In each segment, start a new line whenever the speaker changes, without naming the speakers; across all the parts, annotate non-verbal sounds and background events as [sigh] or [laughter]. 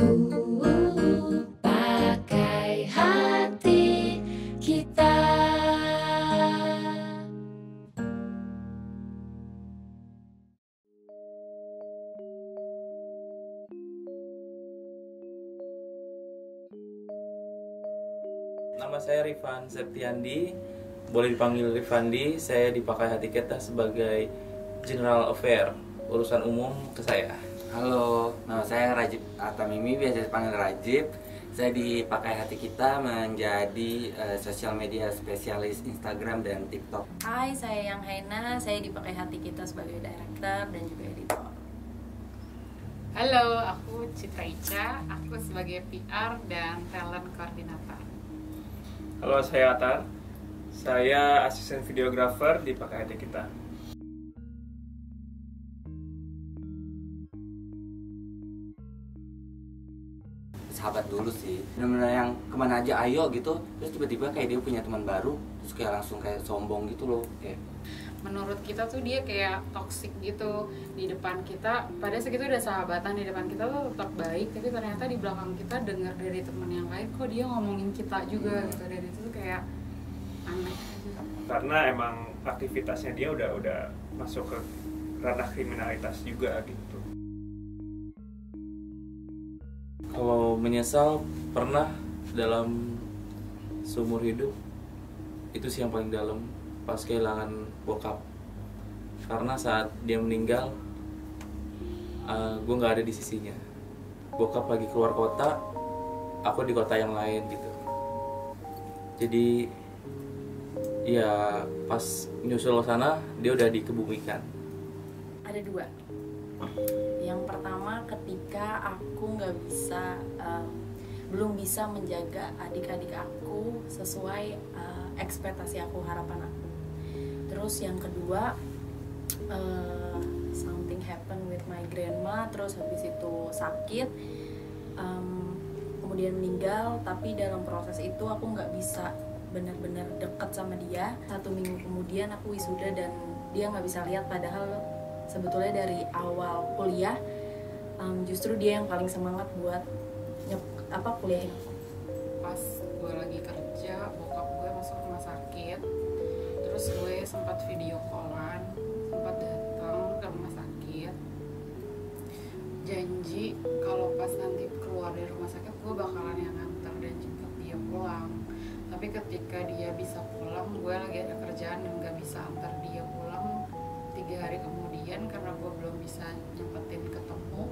Nama saya Rifan Septiandi, boleh dipanggil Rifandi. Saya dipakai hati kita sebagai General Affair, urusan umum ke saya.
Halo, nama saya Rajib Atamimi, biasa dipanggil Rajib. Saya dipakai hati kita menjadi eh, sosial media spesialis Instagram dan TikTok.
Hai, saya Yang Haina. Saya dipakai hati kita sebagai director dan juga editor.
Halo, aku Citra Ica. Aku sebagai PR dan talent koordinator.
Halo, saya Atar. Saya asisten videografer di Pakai Hati Kita.
Sahabat dulu sih, benar-benar yang ke mana aja ayo gitu. Terus tiba-tiba kayak dia punya teman baru, terus kayak langsung kayak sombong gitu loh. Kayak
Menurut kita tuh dia kayak toxic gitu di depan kita. Pada segitu udah sahabatan di depan kita tuh tetap baik, tapi ternyata di belakang kita dengar dari teman yang lain kok dia ngomongin kita juga gitu. Dan itu tuh kayak aneh aja.
Karena emang aktivitasnya dia udah udah masuk ke ranah kriminalitas juga gitu.
Kalau menyesal pernah dalam seumur hidup itu sih yang paling dalam pas kehilangan bokap. Karena saat dia meninggal gue nggak ada di sisinya. Bokap lagi keluar kota aku di kota yang lain gitu. Jadi ya pas nyusul sana dia udah dikebumikan.
Ada dua. Yang pertama ketika aku nggak bisa, eh, belum bisa menjaga adik-adik aku sesuai eh, ekspektasi aku, harapan aku. Terus yang kedua, eh, something happen with my grandma. Terus habis itu sakit, em, kemudian meninggal. Tapi dalam proses itu aku nggak bisa benar-benar dekat sama dia. Satu minggu kemudian aku wisuda dan dia nggak bisa lihat padahal sebetulnya dari awal kuliah em, justru dia yang paling semangat buat nyep, apa kuliahin aku.
Pas gue lagi kerja, bokap gue masuk rumah sakit. Terus gue sempat video callan, sempat datang ke rumah sakit. Janji kalau pas nanti keluar dari rumah sakit gue bakalan yang nganter dan jemput dia pulang. Tapi ketika dia bisa pulang, gue lagi ada kerjaan dan gak bisa antar dia pulang tiga hari kemudian karena gue belum bisa nyempetin ketemu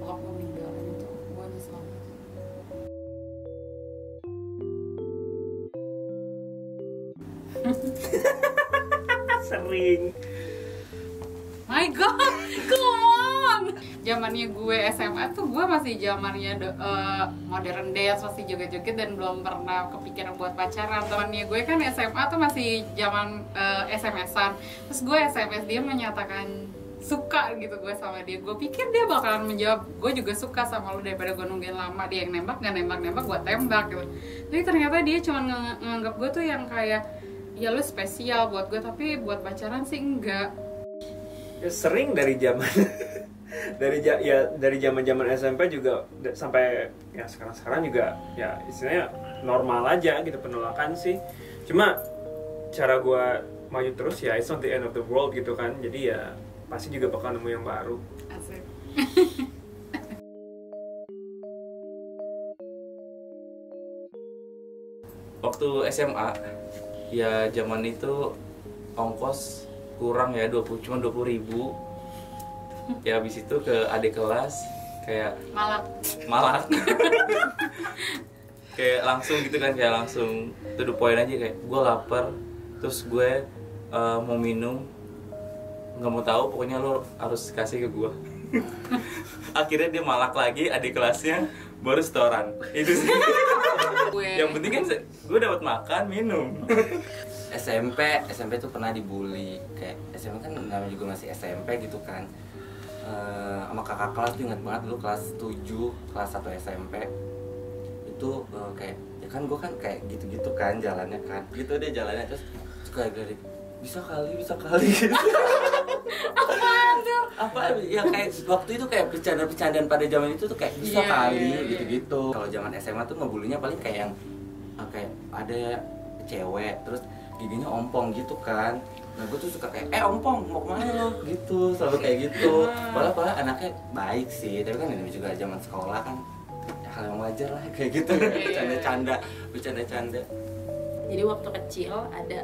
bokap gue meninggal dan itu gue nyesel.
Sering.
My God! Zamannya gue SMA tuh gue masih zamannya eh, modern dance, masih joget-joget dan belum pernah kepikiran buat pacaran. Temannya gue kan SMA tuh masih zaman eh, SMS-an. Terus gue SMS dia menyatakan suka gitu gue sama dia. Gue pikir dia bakalan menjawab, gue juga suka sama lu daripada gue nungguin lama dia yang nembak nggak nembak-nembak gue tembak gitu. Tapi ternyata dia cuma ngang- nganggap gue tuh yang kayak ya lu spesial buat gue tapi buat pacaran sih enggak
sering dari zaman [laughs] dari ja- ya dari zaman zaman SMP juga sampai ya sekarang sekarang juga ya istilahnya normal aja gitu penolakan sih. Cuma cara gua maju terus ya it's not the end of the world gitu kan. Jadi ya pasti juga bakal nemu yang baru.
Asik. [laughs]
waktu SMA ya zaman itu ongkos kurang ya 20 cuma 20 ribu ya habis itu ke adik kelas kayak
malah
malak. [laughs] Kayak langsung gitu kan kayak langsung to the point aja kayak gue lapar terus gue eh, mau minum nggak mau tahu pokoknya lo harus kasih ke gue [laughs] akhirnya dia malak lagi adik kelasnya baru setoran. Itu sih. Yang penting kan gue dapat makan minum. [laughs]
SMP SMP tuh pernah dibully. Kayak SMP kan namanya juga masih SMP gitu kan Eh, sama kakak kelas tuh inget banget dulu kelas 7 kelas 1 SMP itu eh, kayak ya kan gue kan kayak gitu-gitu kan jalannya kan. Gitu deh jalannya terus suka dari bisa kali bisa kali. [laughs] Gitu. apa ya kayak waktu itu kayak bercanda-bercandaan pada zaman itu tuh kayak bisa
Iya,
kali
iya, iya.
gitu-gitu. Kalau zaman SMA tuh ngebulinya paling kayak yang ah, kayak ada cewek terus giginya ompong gitu kan. Nah gue tuh suka kayak eh ompong mau ke mana lo gitu selalu kayak gitu. Malah malah anaknya baik sih tapi kan ini juga zaman sekolah kan ya, hal yang wajar lah [laughs] kayak gitu.
Iya,
bercanda-canda bercanda-canda.
Jadi waktu kecil ada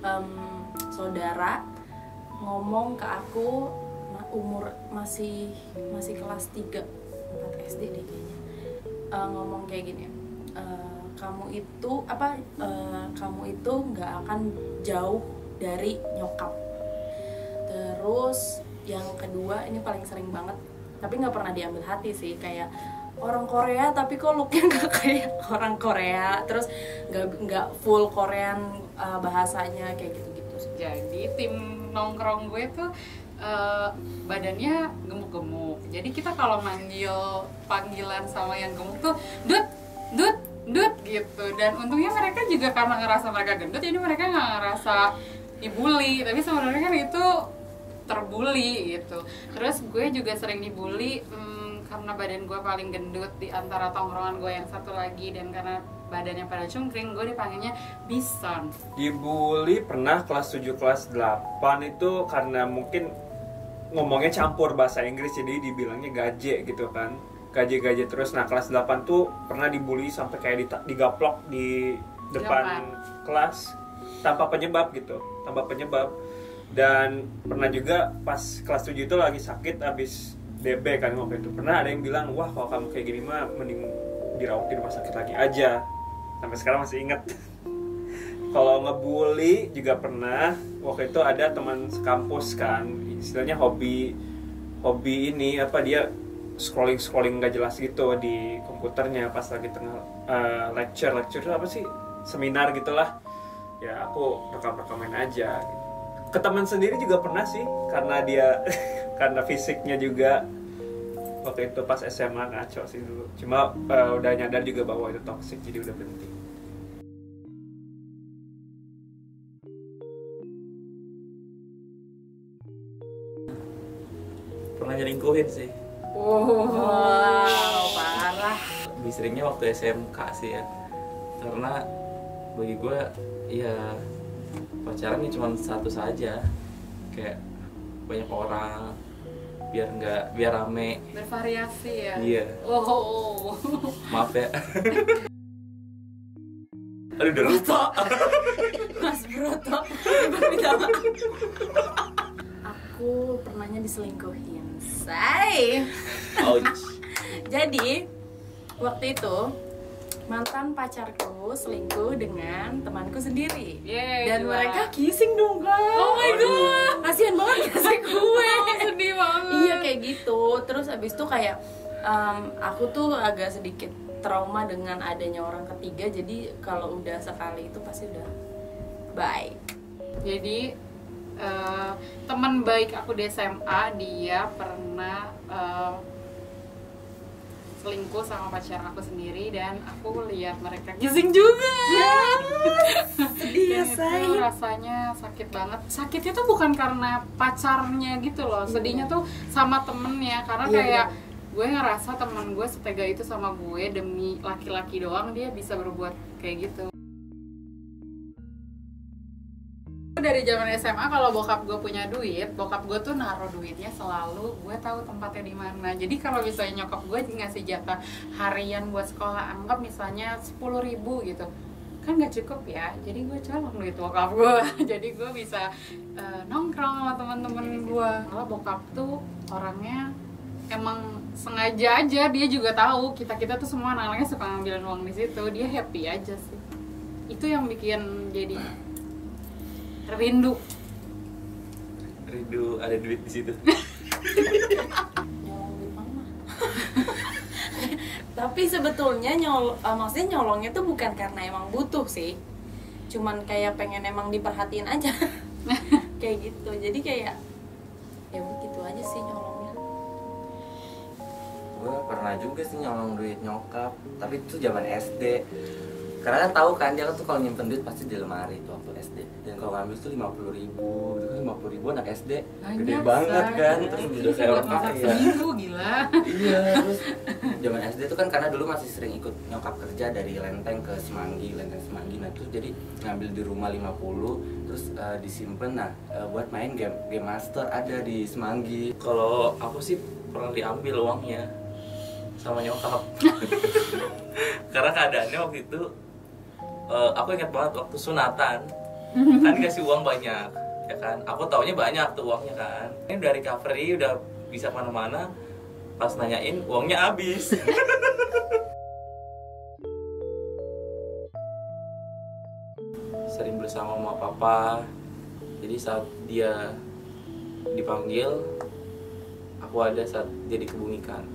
em, saudara ngomong ke aku umur masih masih kelas 3 4 SD deh kayaknya. Eh, ngomong kayak gini "Eh, kamu itu apa eh, kamu itu nggak akan jauh dari nyokap. Terus yang kedua ini paling sering banget tapi nggak pernah diambil hati sih kayak orang Korea tapi kok looknya [laughs] nggak kayak orang Korea. Terus nggak nggak full Korean uh, bahasanya kayak gitu gitu
jadi tim nongkrong gue tuh eh, badannya gemuk-gemuk. Jadi kita kalau manggil panggilan sama yang gemuk tuh dut dut dut gitu. Dan untungnya mereka juga karena ngerasa mereka gendut jadi mereka nggak ngerasa dibully. Tapi sebenarnya kan itu terbully gitu. Terus gue juga sering dibully hmm, karena badan gue paling gendut di antara tongkrongan gue yang satu lagi. Dan karena badannya pada cungkring gue dipanggilnya bison.
Dibully pernah kelas 7 kelas 8 itu karena mungkin ngomongnya campur bahasa Inggris jadi dibilangnya gaje gitu kan gaje-gaje terus. Nah kelas 8 tuh pernah dibully sampai kayak digaplok di depan
Depan.
kelas tanpa penyebab gitu tanpa penyebab. Dan pernah juga pas kelas 7 itu lagi sakit abis DB kan waktu itu. Pernah ada yang bilang wah kalau kamu kayak gini mah mending dirawat di rumah sakit lagi aja. Sampai sekarang masih inget [laughs] kalau ngebully juga pernah. Waktu itu ada teman sekampus kan istilahnya hobi hobi ini apa dia scrolling scrolling nggak jelas gitu di komputernya pas lagi tengah eh, lecture lecture itu apa sih? Seminar gitulah. Ya aku rekam rekamin aja. Ke teman sendiri juga pernah sih karena dia [laughs] karena fisiknya juga. Waktu itu pas SMA ngaco sih dulu. Cuma eh, udah nyadar juga bahwa itu toxic jadi udah berhenti.
Pernah nyelingkuhin sih
wow parah.
Lebih seringnya waktu SMK sih ya. Karena bagi gue ya pacaran ini cuma satu saja. Kayak banyak orang biar nggak biar rame.
Bervariasi ya?
Iya.
Oh
maaf ya. Aduh udah lupa
Mas Broto. Minta maaf. aku pernahnya diselingkuhin. Say [laughs] jadi waktu itu mantan pacarku selingkuh dengan temanku sendiri.
Yeay,
dan
gila.
mereka kissing dong guys.
Oh my god.
kasihan banget [laughs] kissing gue.
Oh, sedih banget.
Iya kayak gitu. Terus abis itu kayak em, aku tuh agak sedikit trauma dengan adanya orang ketiga. Jadi kalau udah sekali itu pasti udah bye
jadi eh, teman baik aku di SMA dia pernah eh, selingkuh sama pacar aku sendiri dan aku lihat mereka kissing juga. [laughs]
Sedih ya
itu rasanya sakit banget. Sakitnya tuh bukan karena pacarnya gitu loh. Sedihnya tuh sama temennya. Karena
Iya,
kayak gue ngerasa temen gue setega itu sama gue demi laki-laki doang dia bisa berbuat kayak gitu dari zaman SMA kalau bokap gue punya duit, bokap gue tuh naruh duitnya selalu gue tahu tempatnya di mana. Jadi kalau misalnya nyokap gue ngasih jatah harian buat sekolah, anggap misalnya 10.000 ribu gitu, kan nggak cukup ya. Jadi gue colong duit bokap gue. [laughs] Jadi gue bisa eh, nongkrong sama teman-teman gue. Kalau bokap tuh orangnya emang sengaja aja dia juga tahu kita kita tuh semua anak-anaknya suka ngambilin uang di situ. Dia happy aja sih. Itu yang bikin jadi rindu
rindu ada duit di situ.
Tapi sebetulnya nyol eh, maksudnya nyolongnya tuh bukan karena emang butuh sih. Cuman kayak pengen emang diperhatiin aja. [laughs] Kayak gitu. Jadi kayak ya begitu aja sih nyolongnya.
Gue pernah juga sih nyolong duit nyokap. Tapi itu zaman SD karena kan tahu kan dia tuh kalau nyimpen duit pasti di lemari tuh waktu SD dan kalau ngambil tuh lima puluh ribu itu kan lima puluh ribu anak SD gede banget kan terus
Udah kayak orang kaya.
seminggu gila.
Iya terus zaman SD tuh kan karena dulu masih sering ikut nyokap kerja dari Lenteng ke Semanggi Lenteng Semanggi. Nah terus jadi ngambil di rumah 50 terus eh, disimpan nah eh, buat main game game master ada di Semanggi.
Kalau aku sih pernah diambil uangnya sama nyokap. [laughs] Karena keadaannya waktu itu eh, aku ingat banget waktu sunatan. [laughs] Kan dikasih uang banyak ya kan? Aku taunya banyak tuh uangnya kan. Ini udah recovery udah bisa ke mana-mana. Pas nanyain uangnya habis. [laughs] Sering bersama mama papa. Jadi saat dia dipanggil aku ada saat dia dikebumikan.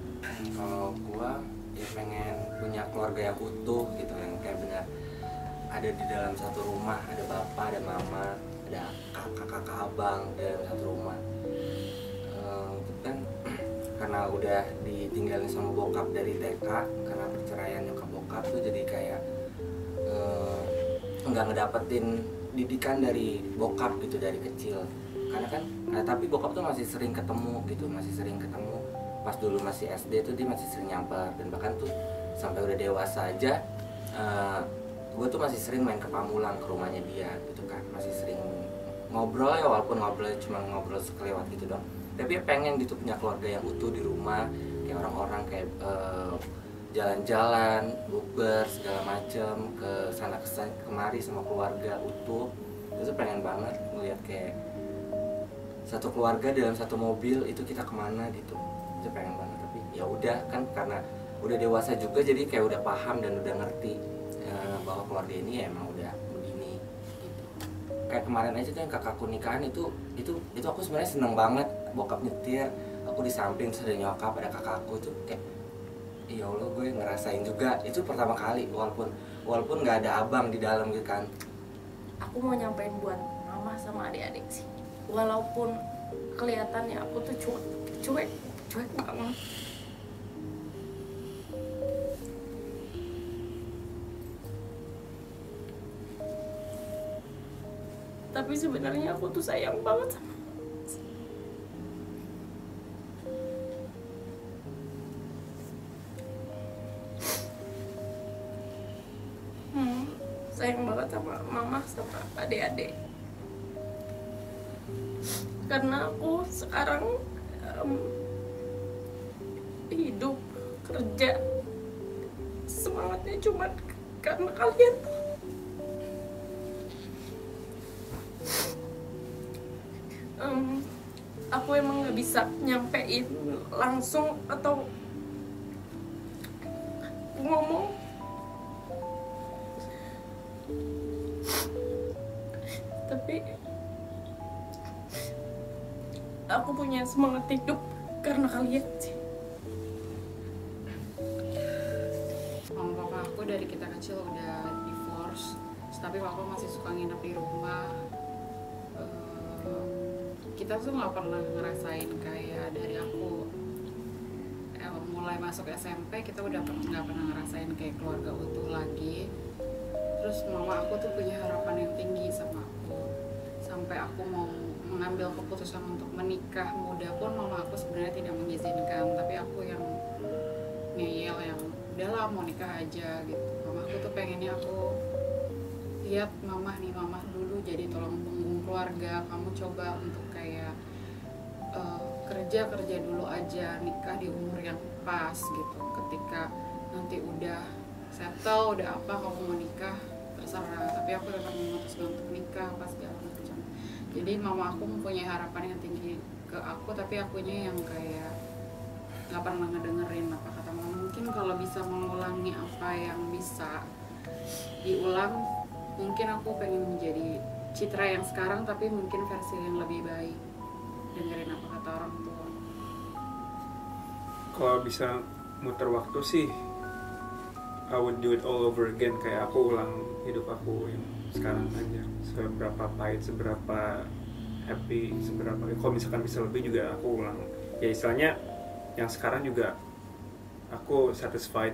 Kalau gua ya pengen punya keluarga yang utuh gitu benar ada di dalam satu rumah ada bapak ada mama ada kakak kakak abang dalam satu rumah. Eh, kan [clears throat] karena udah ditinggalin sama bokap dari TK karena perceraian nyokap bokap tuh jadi kayak eh, nggak ngedapetin didikan dari bokap gitu dari kecil. Karena kan nah, tapi bokap tuh masih sering ketemu gitu masih sering ketemu. Pas dulu masih SD tuh dia masih sering nyamper dan bahkan tuh sampai udah dewasa aja gue tuh masih sering main ke Pamulang ke rumahnya dia gitu kan. Masih sering ngobrol ya walaupun ngobrol cuma ngobrol sekelewat gitu dong tapi ya pengen gitu punya keluarga yang utuh di rumah kayak orang-orang kayak eh, jalan-jalan, bukber segala macem ke sana ke kemari sama keluarga utuh. Itu pengen banget ngeliat kayak satu keluarga dalam satu mobil itu kita ke mana gitu. Itu pengen banget tapi ya udah kan karena udah dewasa juga jadi kayak udah paham dan udah ngerti eh, bahwa keluarga ini ya emang udah begini gitu. Kayak kemarin aja tuh yang kakakku nikahan itu itu itu aku sebenarnya seneng banget. Bokap nyetir aku di samping terus nyokap ada kakakku itu kayak ya Allah gue ngerasain juga. Itu pertama kali walaupun walaupun nggak ada abang di dalam gitu kan.
Aku mau nyampein buat mama sama adik-adik sih. Walaupun kelihatannya aku tuh cuek cuek cuek banget tapi sebenarnya aku tuh sayang banget sama Hmm, sayang banget sama mama sama adik-adik. Karena aku sekarang em, hidup kerja semangatnya cuma karena kalian Em, aku emang nggak bisa nyampein langsung atau ngomong. Tapi aku punya semangat hidup karena kalian sih.
Mama aku dari kita kecil udah divorce. Tapi papa masih suka nginep di rumah kita tuh nggak pernah ngerasain kayak dari aku eh, mulai masuk SMP kita udah nggak pernah ngerasain kayak keluarga utuh lagi. Terus mama aku tuh punya harapan yang tinggi sama aku. Sampai aku mau mengambil keputusan untuk menikah muda pun mama aku sebenarnya tidak mengizinkan. Tapi aku yang ngeyel yang udahlah mau nikah aja gitu. Mama aku tuh pengennya aku lihat mama nih mama dulu jadi tolong punggung keluarga kamu coba untuk kerja kerja dulu aja nikah di umur yang pas gitu. Ketika nanti udah settle udah apa kamu mau nikah terserah. Tapi aku tetap memutuskan untuk nikah apa segala macam. Jadi mama aku mempunyai harapan yang tinggi ke aku tapi akunya yang kayak nggak pernah ngedengerin apa kata mama. Mungkin kalau bisa mengulangi apa yang bisa diulang mungkin aku pengen menjadi citra yang sekarang tapi mungkin versi yang lebih baik. Dengerin apa kata orang tua.
Kalau bisa muter waktu sih I would do it all over again. Kayak aku ulang hidup aku yang sekarang aja. Seberapa pahit seberapa happy seberapa kalau misalkan bisa lebih juga aku ulang. Ya istilahnya yang sekarang juga aku satisfied